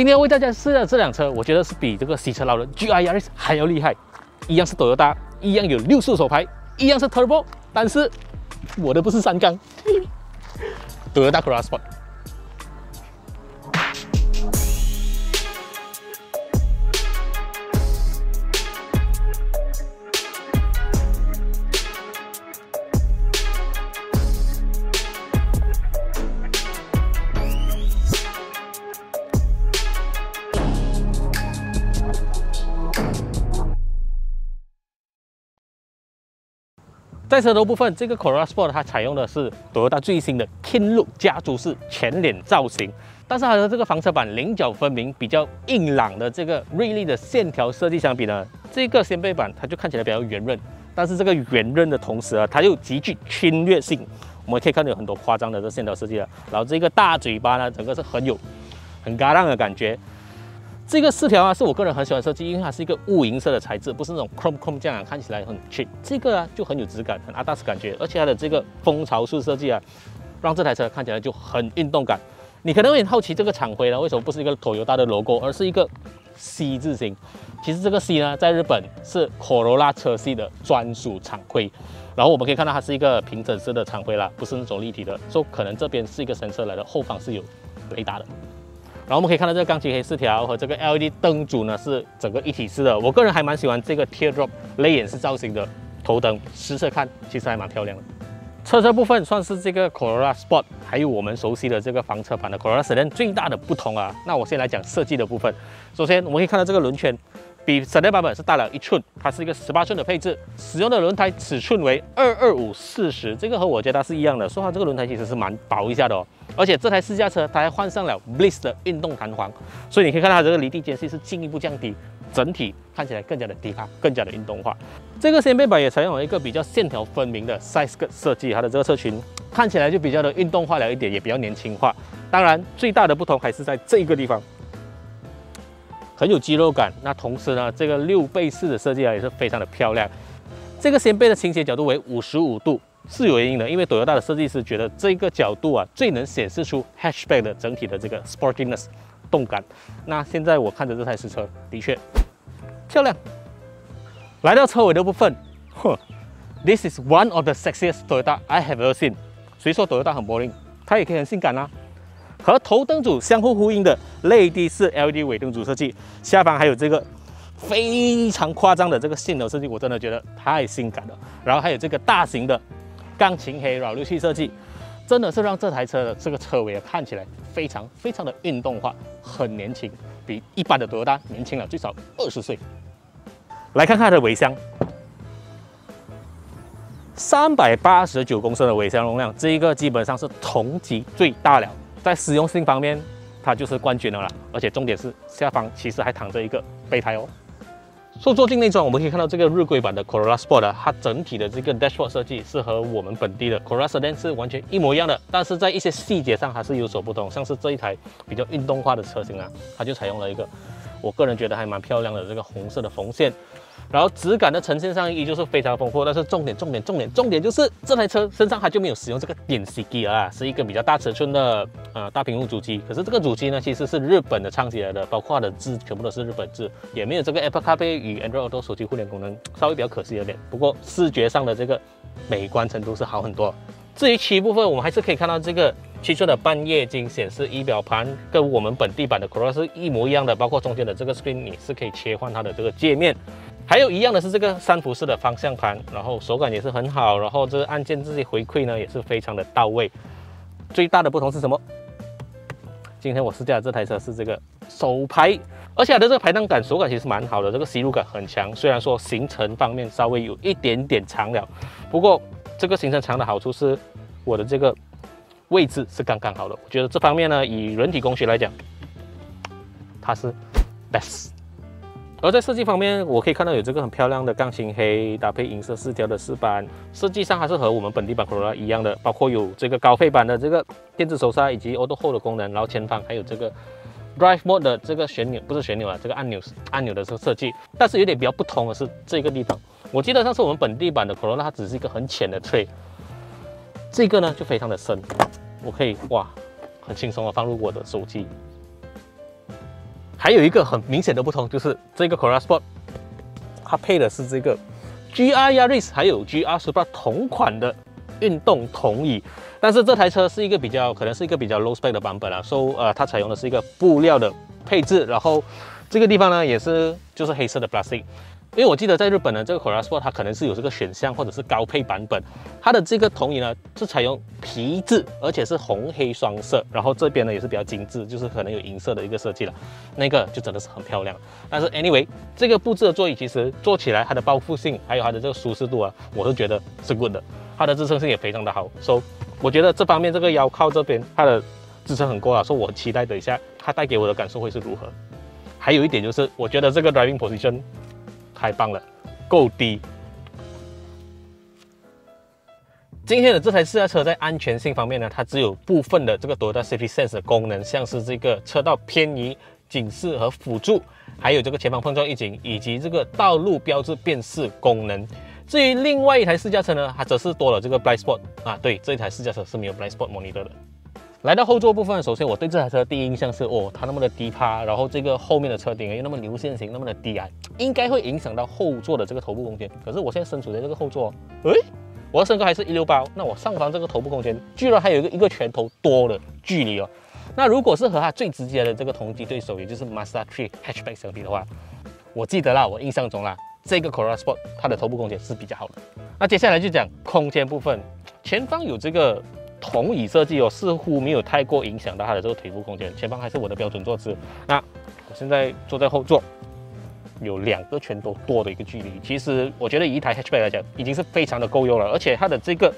今天为大家试的这辆车，我觉得是比这个洗车佬的 GR Yaris 还要厉害。一样是 Toyota，一样有六速手排，一样是 Turbo，但是我的不是三缸，Toyota Corolla Sport。在车头部分，这个 Corolla Sport 它采用的是 Toyota 最新的 King Look 家族式全脸造型，但是它的这个房车版棱角分明、比较硬朗的这个锐利的线条设计相比呢，这个掀背版它就看起来比较圆润。但是这个圆润的同时啊，它又极具侵略性。我们可以看到有很多夸张的这线条设计了，然后这个大嘴巴呢，整个是很有很嘎浪的感觉。这个饰条啊，是我个人很喜欢设计，因为它是一个雾银色的材质，不是那种 chrome chrome 这样看起来很 cheap。这个啊就很有质感，很阿达斯感觉，而且它的这个蜂巢式设计啊，让这台车看起来就很运动感。你可能会很好奇这个厂徽呢，为什么不是一个 Toyota 的 logo，而是一个 C 字形？其实这个 C 呢，在日本是 Corolla 车系的专属厂徽。然后我们可以看到它是一个平整式的厂徽啦，不是那种立体的，说可能这边是一个神车来的，后方是有雷达的。然后我们可以看到这个钢琴黑饰条和这个 LED 灯组呢是整个一体式的。我个人还蛮喜欢这个 Teardrop 泪眼式造型的头灯，实测看其实还蛮漂亮的。车车部分算是这个 Corolla Sport，还有我们熟悉的这个房车版的 Corolla Sedan 最大的不同啊。那我先来讲设计的部分。首先我们可以看到这个轮圈。比 Sedan 版本是大了一寸，它是一个十八寸的配置，使用的轮胎尺寸为二二五四十，这个和我觉得是一样的，说它这个轮胎其实是蛮薄一下的哦。而且这台试驾车它还换上了 Bliss 的运动弹簧，所以你可以看到它这个离地间隙是进一步降低，整体看起来更加的低趴，更加的运动化。这个掀背板也采用了一个比较线条分明的 Side Skirt 设计，它的这个车裙看起来就比较的运动化了一点，也比较年轻化。当然最大的不同还是在这个地方。很有肌肉感，那同时呢，这个六倍式的设计啊也是非常的漂亮。这个掀背的倾斜角度为五十五度，是有原因的，因为 Toyota 的设计师觉得这个角度啊最能显示出 hatchback 的整体的这个 sportiness 动感。那现在我看着这台实车，的确漂亮。来到车尾的部分，哼，This is one of the sexiest Toyota I have ever seen。谁说 Toyota 很 boring？它也可以很性感啊。和头灯组相互呼应的泪滴式 LED 尾灯组设计，下方还有这个非常夸张的这个线条设计，我真的觉得太性感了。然后还有这个大型的钢琴黑扰流器设计，真的是让这台车的这个车尾看起来非常非常的运动化，很年轻，比一般的德系年轻了最少二十岁。来看看它的尾箱，三百八十九公升的尾箱容量，这一个基本上是同级最大了。在实用性方面，它就是冠军了啦！而且重点是下方其实还躺着一个备胎哦。说坐进内装，我们可以看到这个日规版的 Corolla Sport，它整体的这个 dashboard 设计是和我们本地的 Corolla Sedan 是完全一模一样的，但是在一些细节上还是有所不同。像是这一台比较运动化的车型啊，它就采用了一个我个人觉得还蛮漂亮的这个红色的缝线。然后质感的呈现上依旧是非常丰富，但是重点重点重点重点就是这台车身上它就没有使用这个点 C G 啊，是一个比较大尺寸的呃大屏幕主机。可是这个主机呢其实是日本的唱起来的，包括它的字全部都是日本字，也没有这个 Apple CarPlay 与 Android Auto 手机互联功能，稍微比较可惜一点。不过视觉上的这个美观程度是好很多。至于漆部分，我们还是可以看到这个七寸的半液晶显示仪表盘，跟我们本地版的 Cross 是一模一样的，包括中间的这个 screen 你是可以切换它的这个界面。还有一样的是这个三辐式的方向盘，然后手感也是很好，然后这个按键这些回馈呢也是非常的到位。最大的不同是什么？今天我试驾的这台车是这个手排，而且它的这个排档感手感其实蛮好的，这个吸入感很强。虽然说行程方面稍微有一点点长了，不过这个行程长的好处是我的这个位置是刚刚好的。我觉得这方面呢，以人体工学来讲，它是 best。而在设计方面，我可以看到有这个很漂亮的钢琴黑搭配银色饰条的饰板，设计上还是和我们本地版 Corolla 一样的，包括有这个高配版的这个电子手刹以及 Auto Hold 的功能，然后前方还有这个 Drive Mode 的这个旋钮，不是旋钮啊，这个按钮按钮的这个设计。但是有点比较不同的是这个地方，我记得上次我们本地版的 Corolla 它只是一个很浅的 tray，这个呢就非常的深，我可以哇，很轻松的放入我的手机。还有一个很明显的不同就是这个 Corolla Sport，它配的是这个 GR Yaris 还有 GR Supra 同款的运动筒椅，但是这台车是一个比较可能是一个比较 low spec 的版本啊，所以呃它采用的是一个布料的配置，然后这个地方呢也是就是黑色的 plastic。因为我记得在日本呢，这个 Corolla Sport 它可能是有这个选项或者是高配版本，它的这个筒椅呢是采用皮质，而且是红黑双色，然后这边呢也是比较精致，就是可能有银色的一个设计了，那个就真的是很漂亮。但是 anyway，这个布置的座椅其实坐起来它的包覆性还有它的这个舒适度啊，我是觉得是 good 的，它的支撑性也非常的好，所以我觉得这方面这个腰靠这边它的支撑很够了，所以我期待等一下它带给我的感受会是如何。还有一点就是，我觉得这个 driving position。太棒了，够低。今天的这台试驾车在安全性方面呢，它只有部分的这个 Toyota Safety Sense 的功能，像是这个车道偏移警示和辅助，还有这个前方碰撞预警以及这个道路标志辨识功能。至于另外一台试驾车呢，它则是多了这个 Blind Spot 啊，对，这一台试驾车是没有 Blind Spot Monitor 的。来到后座部分，首先我对这台车第一印象是，哦，它那么的低趴，然后这个后面的车顶又那么流线型，那么的低矮，应该会影响到后座的这个头部空间。可是我现在身处在这个后座，诶，我的身高还是一六八，那我上方这个头部空间居然还有一个一个拳头多的距离哦。那如果是和它最直接的这个同级对手，也就是 Mazda 3 Hatchback 相比的话，我记得啦，我印象中啦，这个 Corolla Sport 它的头部空间是比较好的。那接下来就讲空间部分，前方有这个。同椅设计哦，似乎没有太过影响到它的这个腿部空间。前方还是我的标准坐姿。那我现在坐在后座，有两个拳头多的一个距离。其实我觉得以一台 hatchback 来讲，已经是非常的够用了。而且它的这个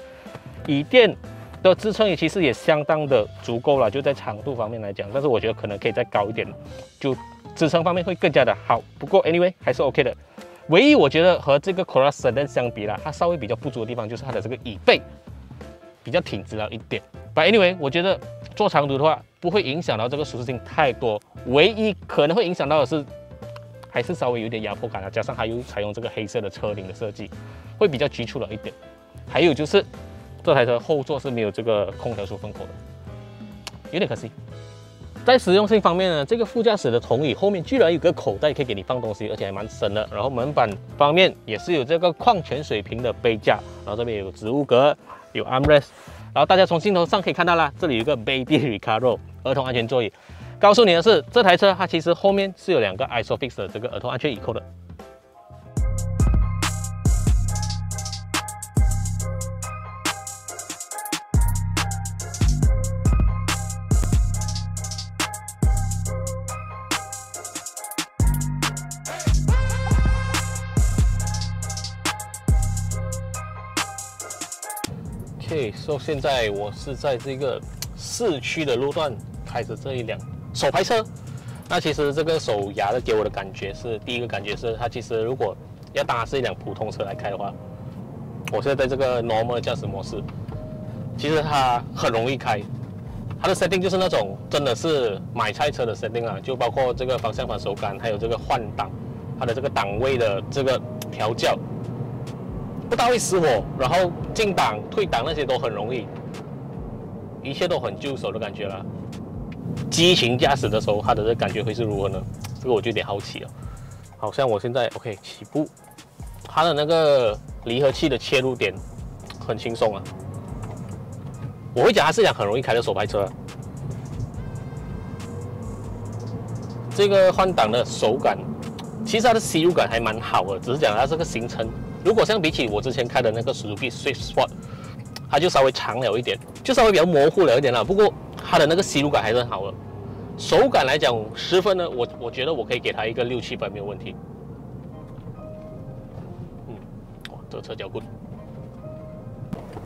椅垫的支撑也其实也相当的足够了，就在长度方面来讲。但是我觉得可能可以再高一点，就支撑方面会更加的好。不过 anyway 还是 OK 的。唯一我觉得和这个 Cross Sedan 相比啦，它稍微比较不足的地方就是它的这个椅背。比较挺直了一点，But anyway，我觉得坐长途的话不会影响到这个舒适性太多，唯一可能会影响到的是，还是稍微有点压迫感啊，加上它又采用这个黑色的车顶的设计，会比较局促了一点。还有就是这台车后座是没有这个空调出风口的，有点可惜。在实用性方面呢，这个副驾驶的同椅后面居然有个口袋可以给你放东西，而且还蛮深的。然后门板方面也是有这个矿泉水瓶的杯架，然后这边有植物格。有 armrest，然后大家从镜头上可以看到啦，这里有个 Baby Recaro 儿童安全座椅。告诉你的是，这台车它其实后面是有两个 Isofix 的这个儿童安全椅扣的。对，说现在我是在这个市区的路段开着这一辆手排车。那其实这个手牙的给我的感觉是，第一个感觉是它其实如果要当是一辆普通车来开的话，我现在在这个 normal 驾驶模式，其实它很容易开。它的 setting 就是那种真的是买菜车的 setting 啊，就包括这个方向盘手感，还有这个换挡，它的这个档位的这个调教。不大会失火，然后进档、退档那些都很容易，一切都很就手的感觉了。激情驾驶的时候，它的这感觉会是如何呢？这个我就有点好奇了。好像我现在 OK 起步，它的那个离合器的切入点很轻松啊。我会讲它是辆很容易开的手排车。这个换挡的手感，其实它的吸入感还蛮好的，只是讲它这个行程。如果相比起我之前开的那个 Suzuki Swift Sport，它就稍微长了一点，就稍微比较模糊了一点了。不过它的那个吸入感还是很好的，手感来讲十分呢，我我觉得我可以给它一个六七分没有问题。嗯，哇，这车脚 good。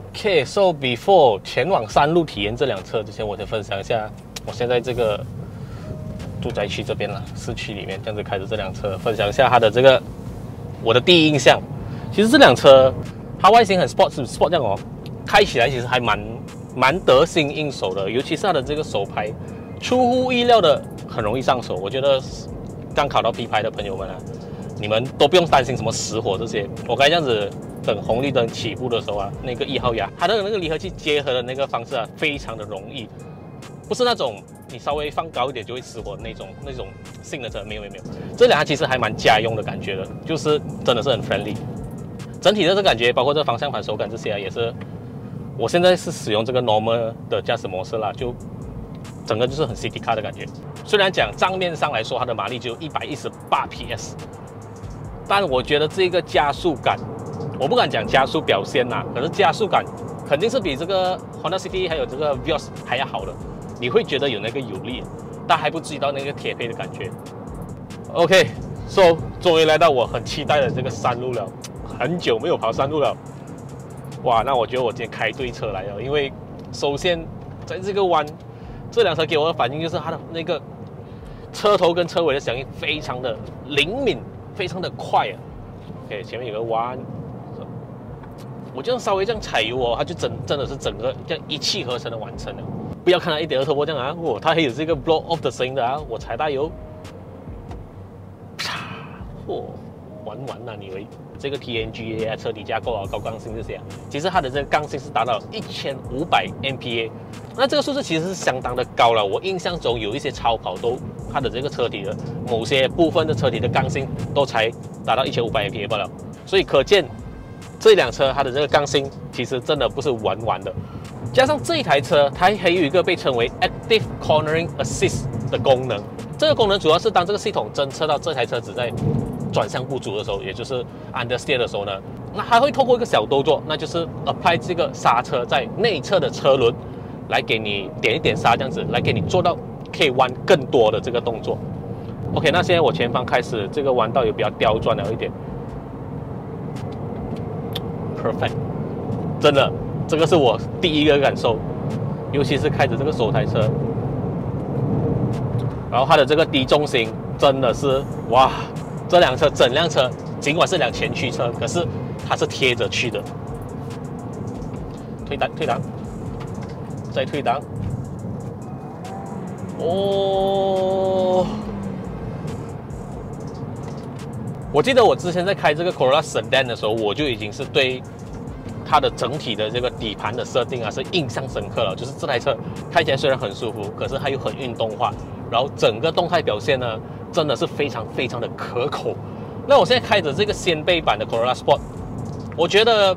OK，so before 前往山路体验这辆车之前，我先分享一下，我现在这个住宅区这边了，市区里面这样子开着这辆车，分享一下它的这个我的第一印象。其实这辆车，它外形很 sport，是 sport 这样哦，开起来其实还蛮蛮得心应手的，尤其是它的这个手排，出乎意料的很容易上手。我觉得刚考到 B 牌的朋友们啊，你们都不用担心什么死火这些。我该这样子等红绿灯起步的时候啊，那个一号牙，它的那个离合器结合的那个方式啊，非常的容易。不是那种你稍微放高一点就会失火那种那种性能车，没有没有没有。这两台其实还蛮家用的感觉的，就是真的是很 friendly。整体的这感觉，包括这方向盘手感这些啊，也是。我现在是使用这个 normal 的驾驶模式啦，就整个就是很 city car 的感觉。虽然讲账面上来说它的马力只有一百一十八 PS，但我觉得这个加速感，我不敢讲加速表现呐，可是加速感肯定是比这个 Honda City 还有这个 Vios 还要好的。你会觉得有那个有力，但还不至于到那个铁配的感觉。OK，so 终于来到我很期待的这个山路了，很久没有跑山路了。哇，那我觉得我今天开对车来了，因为首先在这个弯，这辆车给我的反应就是它的那个车头跟车尾的响应非常的灵敏，非常的快啊。OK，前面有个弯，我这样稍微这样踩油哦，它就真真的是整个这样一气呵成的完成了。不要看它一点二头波这样啊，哦，它还有这个 blow off 的声音的啊，我踩大油，啪，嚯！玩玩呐，你以为这个 TNGA 车底架构啊，高刚性这些，其实它的这个刚性是达到一千五百 MPa，那这个数字其实是相当的高了。我印象中有一些超跑都它的这个车体的某些部分的车体的刚性都才达到一千五百 MPa 罢了，所以可见这辆车它的这个刚性其实真的不是玩玩的。加上这一台车，它还有一个被称为 Active Cornering Assist 的功能，这个功能主要是当这个系统侦测到这台车子在转向不足的时候，也就是 understeer 的时候呢，那还会透过一个小动作，那就是 apply 这个刹车在内侧的车轮，来给你点一点刹，这样子来给你做到可以弯更多的这个动作。OK，那现在我前方开始这个弯道也比较刁钻了一点，perfect，真的，这个是我第一个感受，尤其是开着这个手台车，然后它的这个低重心真的是哇。这辆车整辆车尽管是辆前驱车，可是它是贴着去的。退档，退档，再退档。哦，我记得我之前在开这个 Corolla Sedan 的时候，我就已经是对它的整体的这个底盘的设定啊是印象深刻了。就是这台车开起来虽然很舒服，可是它又很运动化，然后整个动态表现呢。真的是非常非常的可口。那我现在开着这个掀背版的 Corolla Sport，我觉得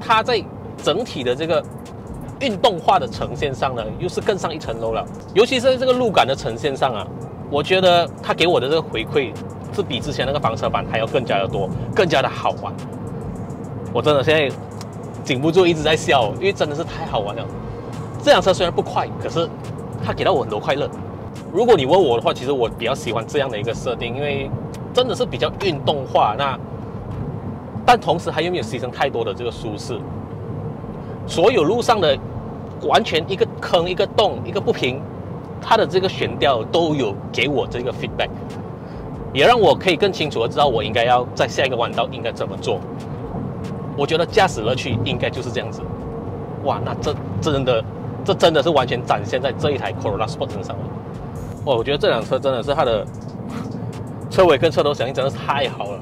它在整体的这个运动化的呈现上呢，又是更上一层楼了。尤其是在这个路感的呈现上啊，我觉得它给我的这个回馈是比之前那个房车版还要更加的多，更加的好玩。我真的现在禁不住一直在笑，因为真的是太好玩了。这辆车虽然不快，可是它给到我很多快乐。如果你问我的话，其实我比较喜欢这样的一个设定，因为真的是比较运动化。那但同时还有没有牺牲太多的这个舒适？所有路上的完全一个坑、一个洞、一个不平，它的这个悬吊都有给我这个 feedback，也让我可以更清楚的知道我应该要在下一个弯道应该怎么做。我觉得驾驶乐趣应该就是这样子。哇，那这真的，这真的是完全展现在这一台 Corolla Sport 身上了。哇，我觉得这辆车真的是它的车尾跟车头响应真的是太好了，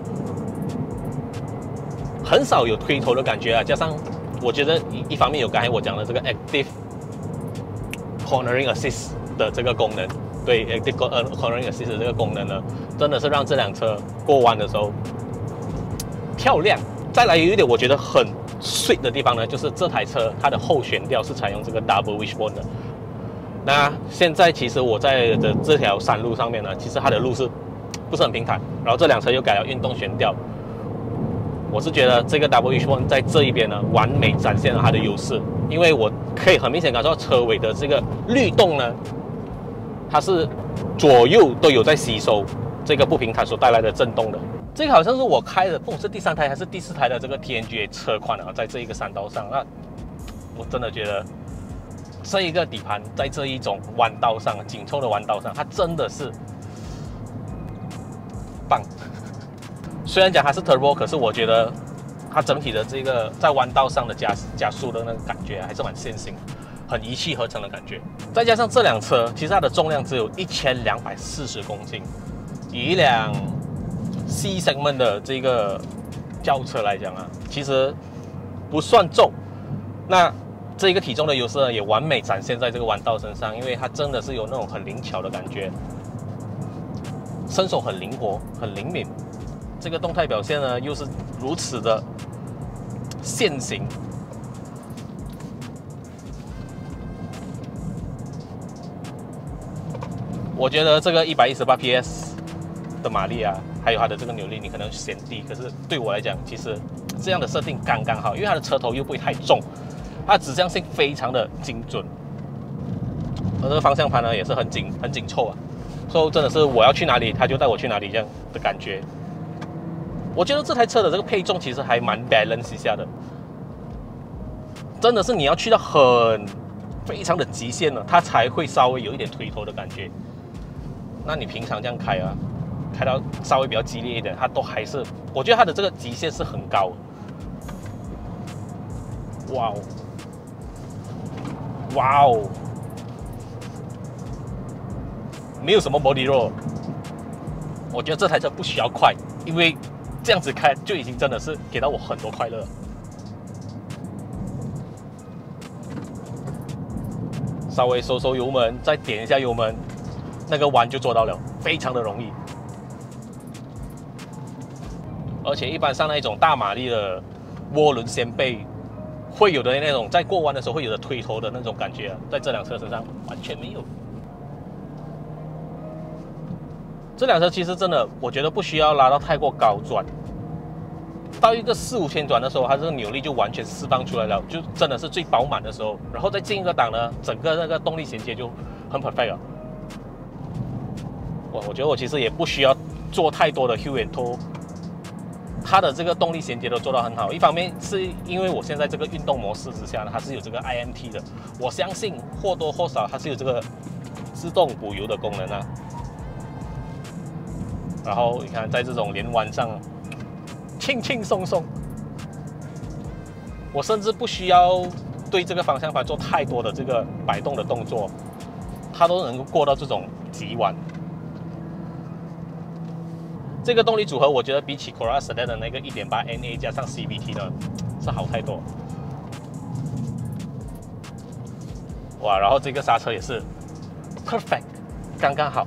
很少有推头的感觉啊。加上我觉得一一方面有刚才我讲的这个 Active Cornering Assist 的这个功能，对 Active Cornering Assist 的这个功能呢，真的是让这辆车过弯的时候漂亮。再来有一点我觉得很 sweet 的地方呢，就是这台车它的后悬吊是采用这个 Double Wishbone 的。那现在其实我在的这条山路上面呢，其实它的路是 不是很平坦，然后这辆车又改了运动悬吊，我是觉得这个 WH1 在这一边呢，完美展现了它的优势，因为我可以很明显感受到车尾的这个律动呢，它是左右都有在吸收这个不平坦所带来的震动的。这个好像是我开的，不管是第三台还是第四台的这个 T N G A 车款啊，在这一个山道上，那我真的觉得。这一个底盘在这一种弯道上，紧凑的弯道上，它真的是棒。虽然讲它是 turbo，可是我觉得它整体的这个在弯道上的加加速的那个感觉还是蛮线性的，很一气呵成的感觉。再加上这辆车其实它的重量只有一千两百四十公斤，以一辆 C segment 的这个轿车来讲啊，其实不算重。那这一个体重的优势呢，也完美展现在这个弯道身上，因为它真的是有那种很灵巧的感觉，身手很灵活，很灵敏。这个动态表现呢，又是如此的线型。我觉得这个一百一十八 PS 的马力啊，还有它的这个扭力，你可能嫌低，可是对我来讲，其实这样的设定刚刚好，因为它的车头又不会太重，它指向性非常的精准，而这个方向盘呢也是很紧很紧凑啊，所以真的是我要去哪里，它就带我去哪里这样的感觉。我觉得这台车的这个配重其实还蛮 balance 下的，真的是你要去到很非常的极限了，它才会稍微有一点推头的感觉。那你平常这样开啊，开到稍微比较激烈一点，它都还是，我觉得它的这个极限是很高。哇哦，哇哦，没有什么 body roll，我觉得这台车不需要快，因为这样子开就已经真的是给到我很多快乐。稍微收收油门，再点一下油门。那个弯就做到了，非常的容易，而且一般上那种大马力的涡轮掀背会有的那种在过弯的时候会有的推头的那种感觉啊，在这辆车身上完全没有。这辆车其实真的，我觉得不需要拉到太过高转，到一个四五千转的时候，它这个扭力就完全释放出来了，就真的是最饱满的时候，然后再进一个档呢，整个那个动力衔接就很 perfect 了。我我觉得我其实也不需要做太多的 h u and toe，它的这个动力衔接都做到很好。一方面是因为我现在这个运动模式之下呢，它是有这个 IMT 的，我相信或多或少它是有这个自动补油的功能啊。然后你看在这种连弯上，轻轻松松，我甚至不需要对这个方向盘做太多的这个摆动的动作，它都能够过到这种急弯。这个动力组合，我觉得比起 Corolla Sedan 的那个1.8 NA 加上 CVT 呢，是好太多。哇，然后这个刹车也是 perfect，刚刚好。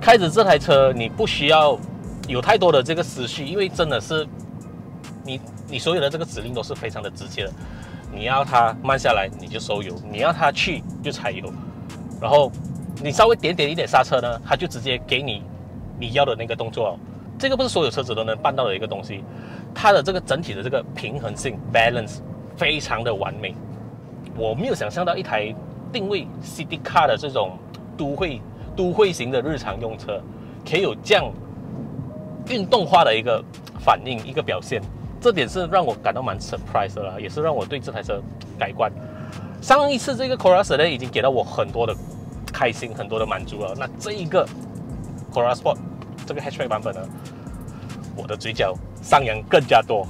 开着这台车，你不需要有太多的这个思绪，因为真的是你你所有的这个指令都是非常的直接的。你要它慢下来，你就收油；你要它去，就踩油。然后你稍微点点一点刹车呢，它就直接给你。你要的那个动作哦，这个不是所有车子都能办到的一个东西。它的这个整体的这个平衡性 balance 非常的完美。我没有想象到一台定位 city car 的这种都会都会型的日常用车，可以有这样运动化的一个反应一个表现。这点是让我感到蛮 surprise 的啦，也是让我对这台车改观。上一次这个 Corolla 呢已经给到我很多的开心，很多的满足了。那这一个 Corolla Sport。这个 Hatchback 版本呢，我的嘴角上扬更加多，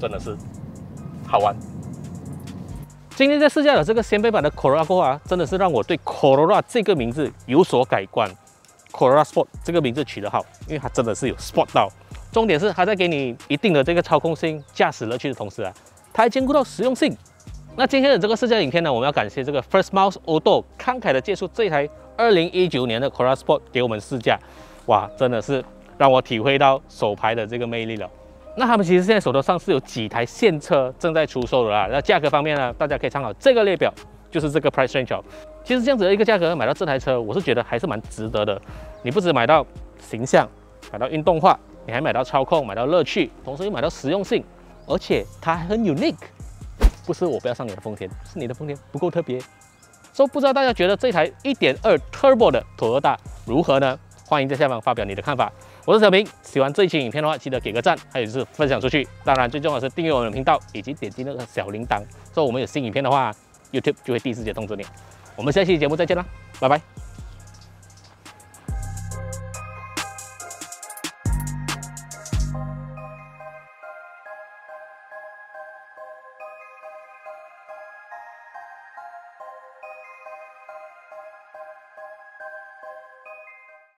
真的是好玩。今天在试驾了这个掀背版的 Corolla 过啊，真的是让我对 Corolla 这个名字有所改观。Corolla Sport 这个名字取得好，因为它真的是有 Sport 到。重点是它在给你一定的这个操控性、驾驶乐趣的同时啊，它还兼顾到实用性。那今天的这个试驾影片呢，我们要感谢这个 First Mouse Auto 慷慨的借出这台。二零一九年的 Crossport 给我们试驾，哇，真的是让我体会到手牌的这个魅力了。那他们其实现在手头上是有几台现车正在出售的啦。那价格方面呢，大家可以参考这个列表，就是这个 price range。其实这样子的一个价格买到这台车，我是觉得还是蛮值得的。你不止买到形象，买到运动化，你还买到操控，买到乐趣，同时又买到实用性，而且它还很 unique。不是我不要上你的丰田，是你的丰田不够特别。说不知道大家觉得这台1.2 Turbo 的 Toyota 如何呢？欢迎在下方发表你的看法。我是小明，喜欢这一期影片的话，记得给个赞，还有就是分享出去。当然，最重要的是订阅我们的频道，以及点击那个小铃铛，说我们有新影片的话，YouTube 就会第一时间通知你。我们下期节目再见啦，拜拜。